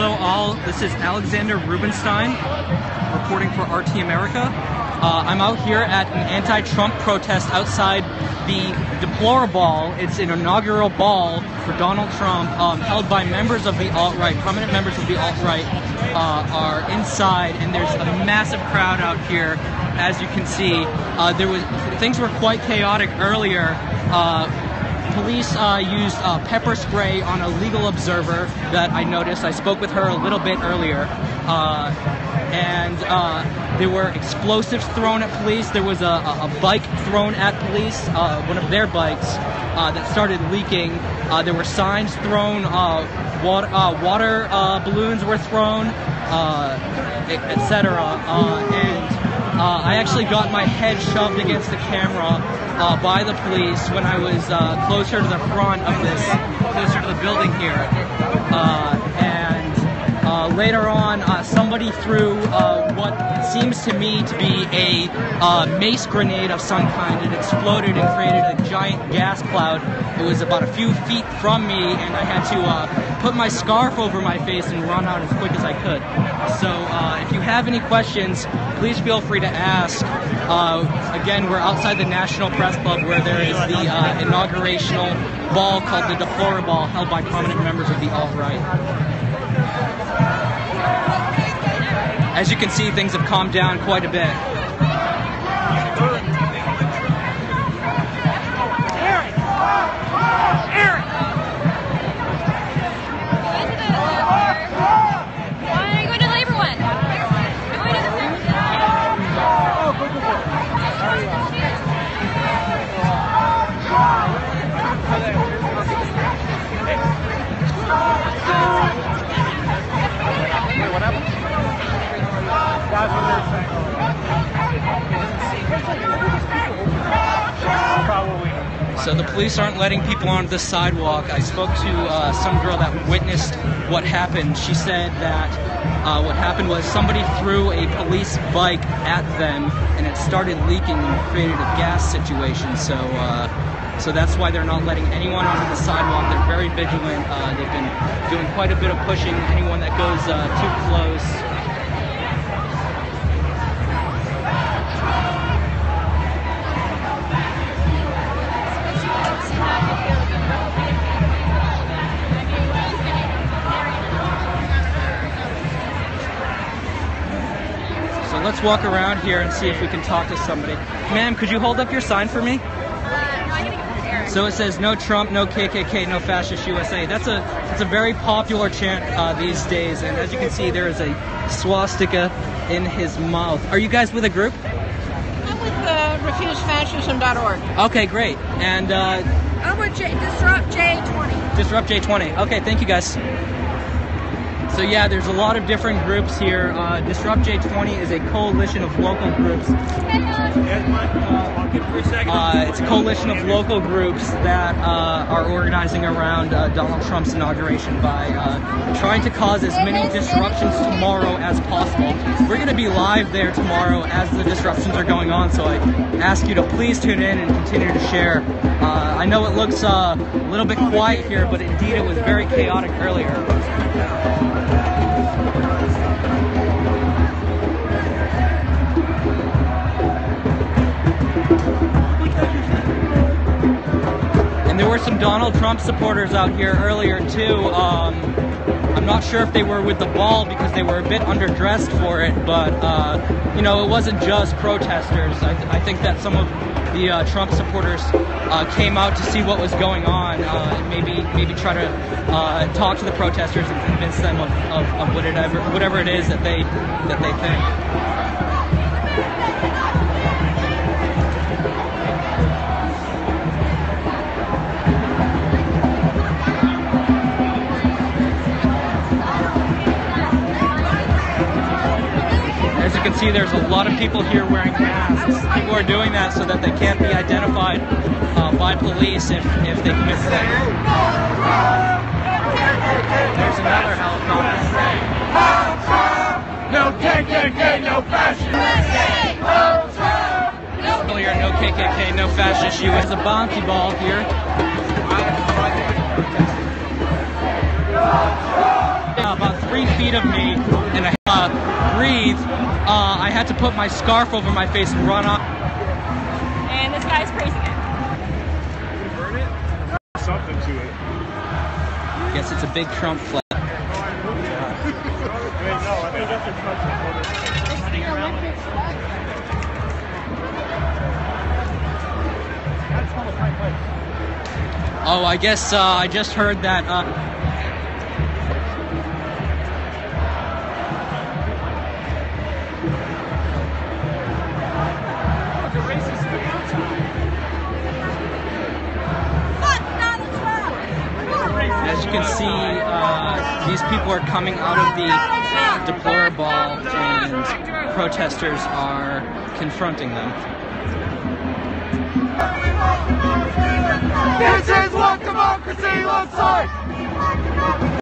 Hello, all. This is Alexander Rubenstein reporting for RT America. Uh, I'm out here at an anti Trump protest outside the DeploraBall. It's an inaugural ball for Donald Trump, um, held by members of the alt right, prominent members of the alt right. Uh, are inside, and there's a massive crowd out here, as you can see. Uh, there was things were quite chaotic earlier. Police uh, used uh, pepper spray on a legal observer that I noticed. I spoke with her a little bit earlier. Uh, and uh, there were explosives thrown at police. There was a, a bike thrown at police, uh, one of their bikes, uh, that started leaking. there were signs thrown, water, water balloons were thrown, etc. uh, I actually got my head shoved against the camera uh, by the police when I was uh, closer to the front of this, closer to the building here. Uh, uh, later on, uh, somebody threw what seems to me to be a mace grenade of some kind. It exploded and created a giant gas cloud. It was about a few feet from me, and I had to put my scarf over my face and run out as quick as I could. So if you have any questions, please feel free to ask. Uh, again, we're outside the National Press Club where there is the uh, inaugurational ball called the DeploraBall held by prominent members of the alt-right. As you can see, things have calmed down quite a bit. Police aren't letting people on the sidewalk. I spoke to uh, some girl that witnessed what happened. She said that uh, what happened was somebody threw a police bike at them and it started leaking and created a gas situation. So. Uh, so that's why they're not letting anyone onto the sidewalk. They're very vigilant. Uh, they've been doing quite a bit of pushing anyone that goes uh, too close. Let's walk around here and see if we can talk to somebody. Ma'am, could you hold up your sign for me? So it says no Trump, no KKK, no fascist USA. That's a that's a very popular chant uh, these days, and as you can see, there is a swastika in his mouth. Are you guys with a group? I'm with uh, RefuseFascism.org. Okay, great. And uh, I'm with J- Disrupt J20. Disrupt J20. Okay, thank you guys. So yeah, there's a lot of different groups here. Uh, Disrupt J20 is a coalition of local groups. Uh, it's a coalition of local groups that uh, are organizing around uh, Donald Trump's inauguration by uh, trying to cause as many disruptions tomorrow as possible. We're going to be live there tomorrow as the disruptions are going on, so I ask you to please tune in and continue to share. Uh, I know it looks a little bit quiet here, but indeed it was very chaotic earlier. There were some Donald Trump supporters out here earlier too. Um, I'm not sure if they were with the ball because they were a bit underdressed for it, but uh, you know, it wasn't just protesters. I, th- I think that some of the uh, Trump supporters uh, came out to see what was going on, uh, maybe maybe try to uh, talk to the protesters and convince them of, of, of whatever whatever it is that they that they think. Can see there's a lot of people here wearing masks. People are doing that so that they can't be identified uh, by police if, if they commit crime. There's another helicopter. No KKK, no fascist. No KKK, no fascist. You as a bouncy ball here. About three feet of me, and. Uh, I had to put my scarf over my face and run up. And this guy's praising it. Burn it? Something to it. Guess it's a big Trump flag. Wait, no, I think that's Oh, I guess uh, I just heard that. Uh, you can see, uh, these people are coming out of the deplorable and protesters are confronting them. This is what democracy looks like!